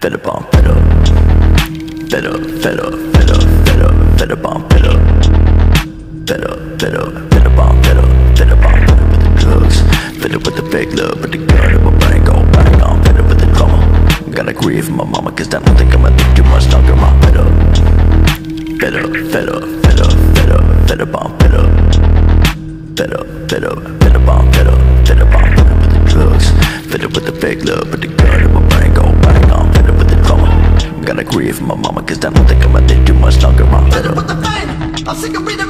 Fed up on fed up. Fed up, fed up, fed up, fed up, fed up on fed up. Fed up, fed up, with the drugs. Fed up with the fake love, but the gun in my brain go bang on. Fed up with the drama. Gotta grieve my mama, cause I don't think I'ma live too much longer. I'm fed up. Fed up, fed up, fed up, fed up, fed up on fed up. Fed up, fed up, fed up fed up, with the drugs. Fed up with the fake love, but the gun in my brain Gotta grieve for my mama, cause I don't think I'ma live too much longer. I'm up. with the pain. I'm sick of reading